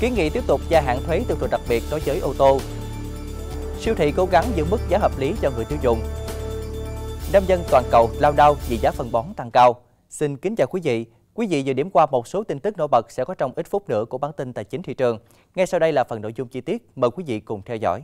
Kiến nghị tiếp tục gia hạn thuế tiêu thụ đặc biệt đối với ô tô. Siêu thị cố gắng giữ mức giá hợp lý cho người tiêu dùng. Nông dân toàn cầu lao đao vì giá phân bón tăng cao. Xin kính chào quý vị. Quý vị vừa điểm qua một số tin tức nổi bật sẽ có trong ít phút nữa của bản tin tài chính thị trường. Ngay sau đây là phần nội dung chi tiết. Mời quý vị cùng theo dõi.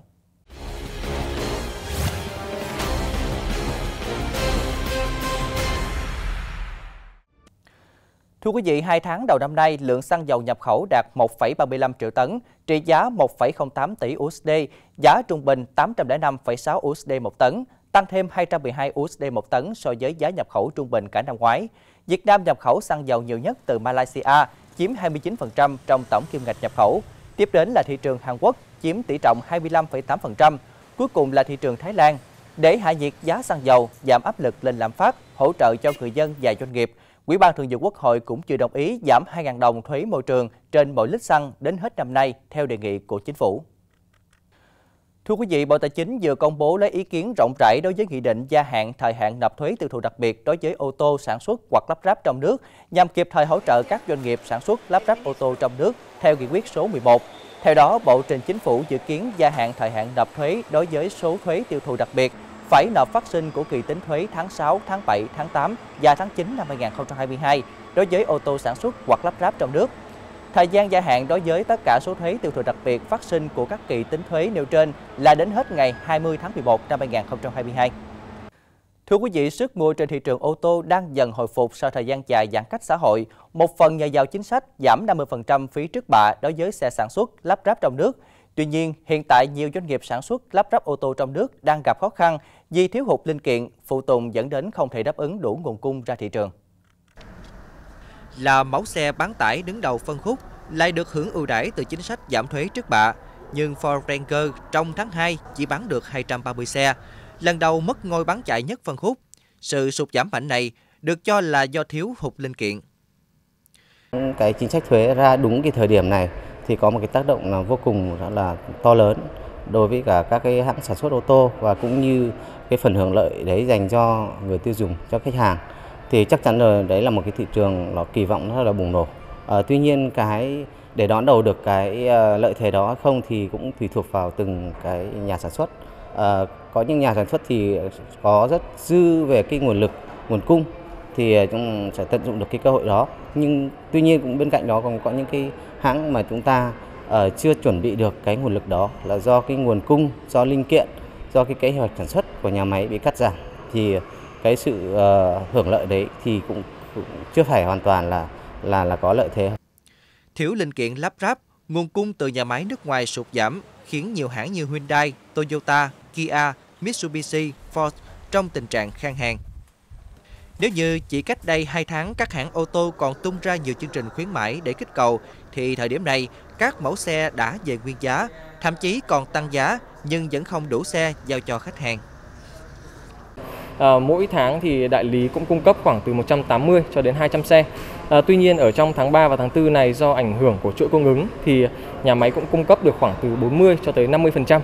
Thưa quý vị, hai tháng đầu năm nay, lượng xăng dầu nhập khẩu đạt 1,35 triệu tấn, trị giá 1,08 tỷ USD, giá trung bình 805,6 USD một tấn, tăng thêm 212 USD một tấn so với giá nhập khẩu trung bình cả năm ngoái. Việt Nam nhập khẩu xăng dầu nhiều nhất từ Malaysia, chiếm 29% trong tổng kim ngạch nhập khẩu. Tiếp đến là thị trường Hàn Quốc, chiếm tỷ trọng 25,8%. Cuối cùng là thị trường Thái Lan. Để hạ nhiệt giá xăng dầu, giảm áp lực lên lạm phát, hỗ trợ cho người dân và doanh nghiệp, Ủy ban Thường vụ Quốc hội cũng chưa đồng ý giảm 2.000 đồng thuế môi trường trên mỗi lít xăng đến hết năm nay theo đề nghị của chính phủ. Thưa quý vị, Bộ Tài chính vừa công bố lấy ý kiến rộng rãi đối với nghị định gia hạn thời hạn nộp thuế tiêu thụ đặc biệt đối với ô tô sản xuất hoặc lắp ráp trong nước nhằm kịp thời hỗ trợ các doanh nghiệp sản xuất lắp ráp ô tô trong nước theo nghị quyết số 11. Theo đó, Bộ trình Chính phủ dự kiến gia hạn thời hạn nộp thuế đối với số thuế tiêu thụ đặc biệt phải nộp phát sinh của kỳ tính thuế tháng 6, tháng 7, tháng 8 và tháng 9 năm 2022 đối với ô tô sản xuất hoặc lắp ráp trong nước. Thời gian gia hạn đối với tất cả số thuế tiêu thụ đặc biệt phát sinh của các kỳ tính thuế nêu trên là đến hết ngày 20 tháng 11 năm 2022. Thưa quý vị, sức mua trên thị trường ô tô đang dần hồi phục sau thời gian dài giãn cách xã hội. Một phần nhờ vào chính sách giảm 50% phí trước bạ đối với xe sản xuất, lắp ráp trong nước – Tuy nhiên, hiện tại nhiều doanh nghiệp sản xuất lắp ráp ô tô trong nước đang gặp khó khăn vì thiếu hụt linh kiện, phụ tùng dẫn đến không thể đáp ứng đủ nguồn cung ra thị trường. Là mẫu xe bán tải đứng đầu phân khúc, lại được hưởng ưu đãi từ chính sách giảm thuế trước bạ, nhưng Ford Ranger trong tháng 2 chỉ bán được 230 xe, lần đầu mất ngôi bán chạy nhất phân khúc. Sự sụt giảm mạnh này được cho là do thiếu hụt linh kiện. Cái chính sách thuế ra đúng cái thời điểm này thì có một cái tác động là vô cùng là to lớn đối với cả các cái hãng sản xuất ô tô và cũng như cái phần hưởng lợi đấy dành cho người tiêu dùng cho khách hàng thì chắc chắn là đấy là một cái thị trường nó kỳ vọng rất là bùng nổ. À, tuy nhiên cái để đón đầu được cái ờ, lợi thế đó không thì cũng tùy thuộc vào từng cái nhà sản xuất. À, có những nhà sản xuất thì có rất dư về cái nguồn lực nguồn cung thì chúng sẽ tận dụng được cái cơ hội đó. Nhưng tuy nhiên cũng bên cạnh đó còn có những cái hãng mà chúng ta uh, chưa chuẩn bị được cái nguồn lực đó là do cái nguồn cung, do linh kiện, do cái kế hoạch sản xuất của nhà máy bị cắt giảm thì cái sự uh, hưởng lợi đấy thì cũng, cũng chưa phải hoàn toàn là là là có lợi thế. Thiếu linh kiện lắp ráp, nguồn cung từ nhà máy nước ngoài sụt giảm khiến nhiều hãng như Hyundai, Toyota, Kia, Mitsubishi, Ford trong tình trạng khan hàng. Nếu như chỉ cách đây 2 tháng các hãng ô tô còn tung ra nhiều chương trình khuyến mãi để kích cầu, thì thời điểm này các mẫu xe đã về nguyên giá, thậm chí còn tăng giá nhưng vẫn không đủ xe giao cho khách hàng. À, mỗi tháng thì đại lý cũng cung cấp khoảng từ 180 cho đến 200 xe. À, tuy nhiên ở trong tháng 3 và tháng 4 này do ảnh hưởng của chuỗi cung ứng thì nhà máy cũng cung cấp được khoảng từ 40 cho tới 50%.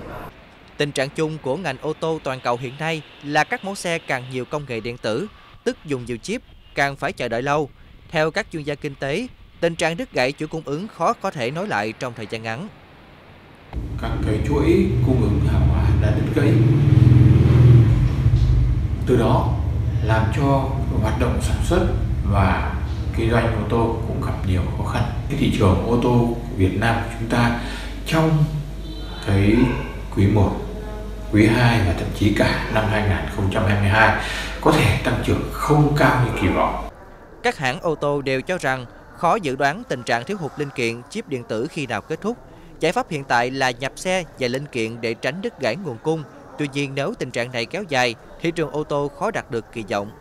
Tình trạng chung của ngành ô tô toàn cầu hiện nay là các mẫu xe càng nhiều công nghệ điện tử, tức dùng nhiều chip, càng phải chờ đợi lâu. Theo các chuyên gia kinh tế, tình trạng đứt gãy chuỗi cung ứng khó có thể nối lại trong thời gian ngắn. Các cái chuỗi cung ứng hàng hóa đã đứt gãy. Từ đó làm cho hoạt động sản xuất và kinh doanh ô tô cũng gặp nhiều khó khăn. Cái thị trường ô tô Việt Nam của chúng ta trong cái quý 1, quý 2 và thậm chí cả năm 2022 có thể tăng trưởng không cao như kỳ vọng. Các hãng ô tô đều cho rằng khó dự đoán tình trạng thiếu hụt linh kiện chip điện tử khi nào kết thúc. Giải pháp hiện tại là nhập xe và linh kiện để tránh đứt gãy nguồn cung. Tuy nhiên nếu tình trạng này kéo dài, thị trường ô tô khó đạt được kỳ vọng.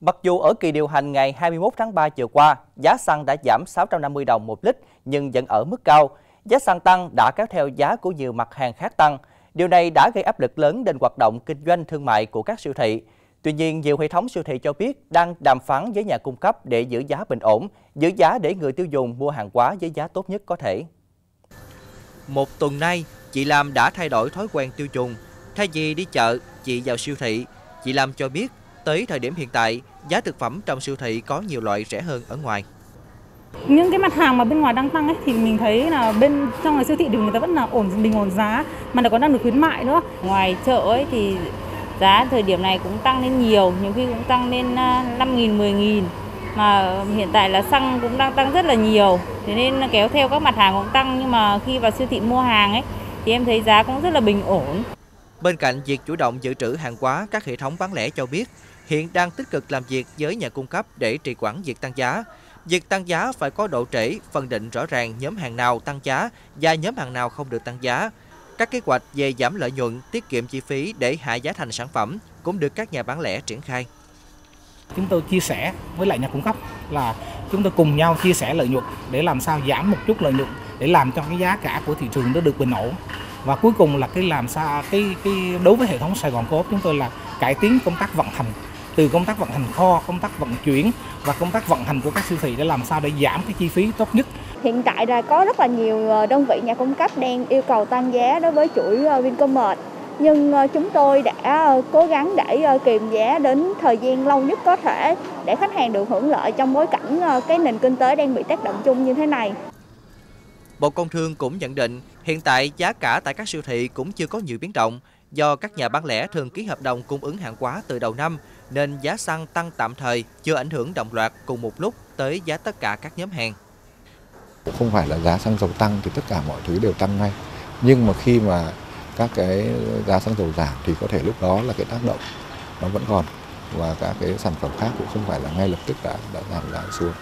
Mặc dù ở kỳ điều hành ngày 21 tháng 3 chiều qua, giá xăng đã giảm 650 đồng một lít nhưng vẫn ở mức cao. Giá xăng tăng đã kéo theo giá của nhiều mặt hàng khác tăng. Điều này đã gây áp lực lớn đến hoạt động kinh doanh thương mại của các siêu thị. Tuy nhiên, nhiều hệ thống siêu thị cho biết đang đàm phán với nhà cung cấp để giữ giá bình ổn, giữ giá để người tiêu dùng mua hàng hóa với giá tốt nhất có thể. Một tuần nay, chị Lam đã thay đổi thói quen tiêu dùng. Thay vì đi chợ, chị vào siêu thị. Chị Lam cho biết, tới thời điểm hiện tại, giá thực phẩm trong siêu thị có nhiều loại rẻ hơn ở ngoài. Những cái mặt hàng mà bên ngoài đang tăng ấy thì mình thấy là bên trong siêu thị thì người ta vẫn là ổn bình ổn giá mà nó còn đang được khuyến mại nữa. Ngoài chợ ấy thì giá thời điểm này cũng tăng lên nhiều, nhiều khi cũng tăng lên 5 000 10 000 mà hiện tại là xăng cũng đang tăng rất là nhiều. Thế nên kéo theo các mặt hàng cũng tăng nhưng mà khi vào siêu thị mua hàng ấy thì em thấy giá cũng rất là bình ổn. Bên cạnh việc chủ động dự trữ hàng hóa, các hệ thống bán lẻ cho biết hiện đang tích cực làm việc với nhà cung cấp để trì quản việc tăng giá. Việc tăng giá phải có độ trễ, phân định rõ ràng nhóm hàng nào tăng giá và nhóm hàng nào không được tăng giá. Các kế hoạch về giảm lợi nhuận, tiết kiệm chi phí để hạ giá thành sản phẩm cũng được các nhà bán lẻ triển khai. Chúng tôi chia sẻ với lại nhà cung cấp là chúng tôi cùng nhau chia sẻ lợi nhuận để làm sao giảm một chút lợi nhuận để làm cho cái giá cả của thị trường nó được bình ổn và cuối cùng là cái làm sao cái cái đối với hệ thống Sài Gòn Coop chúng tôi là cải tiến công tác vận hành từ công tác vận hành kho, công tác vận chuyển và công tác vận hành của các siêu thị để làm sao để giảm cái chi phí tốt nhất. Hiện tại là có rất là nhiều ờ, đơn vị nhà cung cấp đang yêu cầu tăng giá đối với chuỗi ờ, Vincommerce nhưng ờ, chúng tôi đã cố gắng để kiềm giá đến thời gian lâu nhất có thể để khách hàng được hưởng lợi trong bối cảnh cái nền kinh tế đang bị tác động chung như thế này. Bộ Công Thương cũng nhận định hiện tại giá cả tại các siêu thị cũng chưa có nhiều biến động do các nhà bán lẻ thường ký hợp đồng cung ứng hàng hóa từ đầu năm nên giá xăng tăng tạm thời, chưa ảnh hưởng đồng loạt cùng một lúc tới giá tất cả các nhóm hàng. Không phải là giá xăng dầu tăng thì tất cả mọi thứ đều tăng ngay. Nhưng mà khi mà các cái giá xăng dầu giảm thì có thể lúc đó là cái tác động nó vẫn còn và các cái sản phẩm khác cũng không phải là ngay lập tức đã đã giảm giá xuống.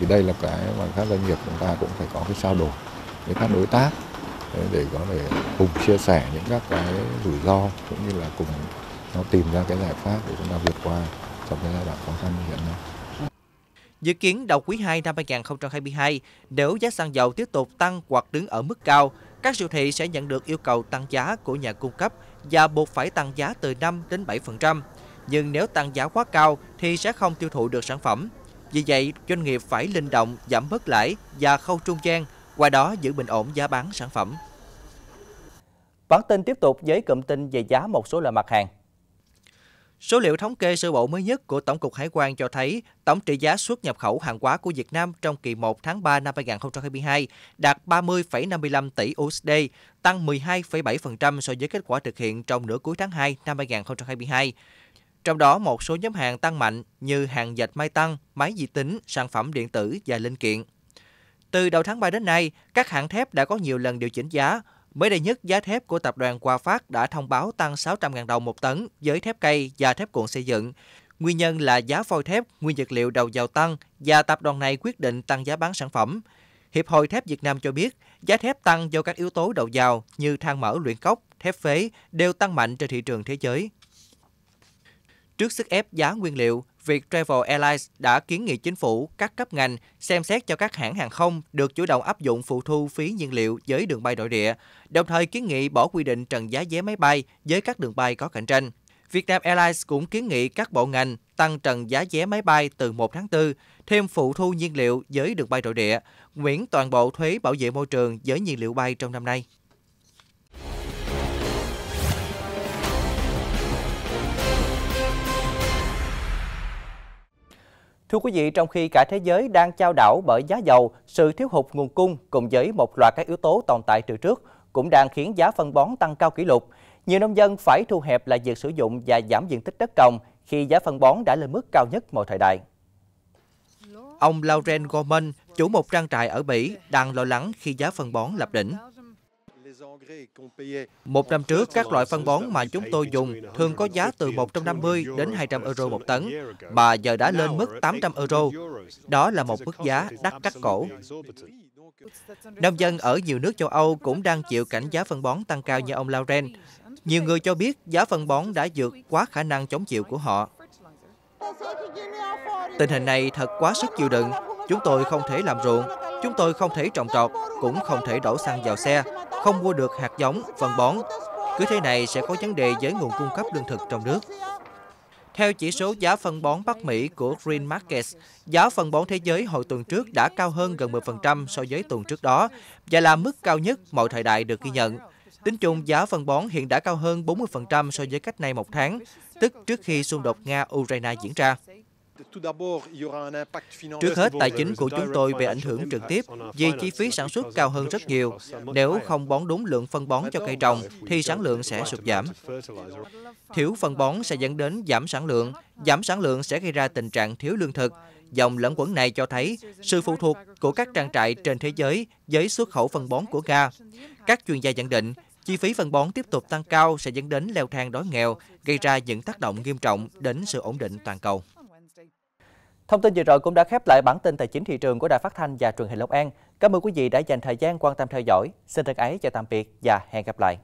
Thì đây là cái mà các doanh nghiệp chúng ta cũng phải có cái trao đổi với các đối tác để có thể cùng chia sẻ những các cái rủi ro cũng như là cùng nó tìm ra cái giải pháp để chúng ta vượt qua trong cái giai đoạn khó khăn hiện nay. Dự kiến đầu quý 2 năm 2022, nếu giá xăng dầu tiếp tục tăng hoặc đứng ở mức cao, các siêu thị sẽ nhận được yêu cầu tăng giá của nhà cung cấp và buộc phải tăng giá từ 5 đến 7%. Nhưng nếu tăng giá quá cao thì sẽ không tiêu thụ được sản phẩm. Vì vậy, doanh nghiệp phải linh động giảm bớt lãi và khâu trung gian, qua đó giữ bình ổn giá bán sản phẩm. Bản tin tiếp tục với cụm tin về giá một số loại mặt hàng. Số liệu thống kê sơ bộ mới nhất của Tổng cục Hải quan cho thấy tổng trị giá xuất nhập khẩu hàng hóa của Việt Nam trong kỳ 1 tháng 3 năm 2022 đạt 30,55 tỷ USD, tăng 12,7% so với kết quả thực hiện trong nửa cuối tháng 2 năm 2022. Trong đó, một số nhóm hàng tăng mạnh như hàng dệt may tăng, máy vi tính, sản phẩm điện tử và linh kiện. Từ đầu tháng 3 đến nay, các hãng thép đã có nhiều lần điều chỉnh giá, Mới đây nhất, giá thép của tập đoàn Hòa Phát đã thông báo tăng 600.000 đồng một tấn với thép cây và thép cuộn xây dựng. Nguyên nhân là giá phôi thép, nguyên vật liệu đầu vào tăng và tập đoàn này quyết định tăng giá bán sản phẩm. Hiệp hội thép Việt Nam cho biết, giá thép tăng do các yếu tố đầu vào như than mỡ luyện cốc, thép phế đều tăng mạnh trên thị trường thế giới. Trước sức ép giá nguyên liệu, Viettravel Airlines đã kiến nghị chính phủ, các cấp ngành xem xét cho các hãng hàng không được chủ động áp dụng phụ thu phí nhiên liệu với đường bay nội địa, đồng thời kiến nghị bỏ quy định trần giá vé máy bay với các đường bay có cạnh tranh. Vietnam Airlines cũng kiến nghị các bộ ngành tăng trần giá vé máy bay từ 1 tháng 4, thêm phụ thu nhiên liệu với đường bay nội địa, miễn toàn bộ thuế bảo vệ môi trường với nhiên liệu bay trong năm nay. Thưa quý vị, trong khi cả thế giới đang trao đảo bởi giá dầu, sự thiếu hụt nguồn cung cùng với một loạt các yếu tố tồn tại từ trước cũng đang khiến giá phân bón tăng cao kỷ lục. Nhiều nông dân phải thu hẹp lại việc sử dụng và giảm diện tích đất trồng khi giá phân bón đã lên mức cao nhất mọi thời đại. Ông Lauren Gorman, chủ một trang trại ở Bỉ, đang lo lắng khi giá phân bón lập đỉnh. Một năm trước, các loại phân bón mà chúng tôi dùng thường có giá từ 150 đến 200 euro một tấn, mà giờ đã lên mức 800 euro. Đó là một mức giá đắt cắt cổ. Nông dân ở nhiều nước châu Âu cũng đang chịu cảnh giá phân bón tăng cao như ông Lauren. Nhiều người cho biết giá phân bón đã vượt quá khả năng chống chịu của họ. Tình hình này thật quá sức chịu đựng. Chúng tôi không thể làm ruộng, chúng tôi không thể trồng trọt, cũng không thể đổ xăng vào xe, không mua được hạt giống, phân bón. Cứ thế này sẽ có vấn đề với nguồn cung cấp lương thực trong nước. Theo chỉ số giá phân bón Bắc Mỹ của Green Markets, giá phân bón thế giới hồi tuần trước đã cao hơn gần 10% so với tuần trước đó và là mức cao nhất mọi thời đại được ghi nhận. Tính chung, giá phân bón hiện đã cao hơn 40% so với cách này một tháng, tức trước khi xung đột Nga-Ukraine diễn ra. Trước hết, tài chính của chúng tôi bị ảnh hưởng trực tiếp vì chi phí sản xuất cao hơn rất nhiều. Nếu không bón đúng lượng phân bón cho cây trồng thì sản lượng sẽ sụt giảm. Thiếu phân bón sẽ dẫn đến giảm sản lượng, giảm sản lượng sẽ gây ra tình trạng thiếu lương thực. Dòng lẫn quẩn này cho thấy sự phụ thuộc của các trang trại trên thế giới với xuất khẩu phân bón của Nga. Các chuyên gia nhận định, chi phí phân bón tiếp tục tăng cao sẽ dẫn đến leo thang đói nghèo, gây ra những tác động nghiêm trọng đến sự ổn định toàn cầu. Thông tin vừa rồi cũng đã khép lại bản tin tài chính thị trường của Đài Phát thanh và Truyền hình Long An. Cảm ơn quý vị đã dành thời gian quan tâm theo dõi. Xin thân ái chào tạm biệt và hẹn gặp lại.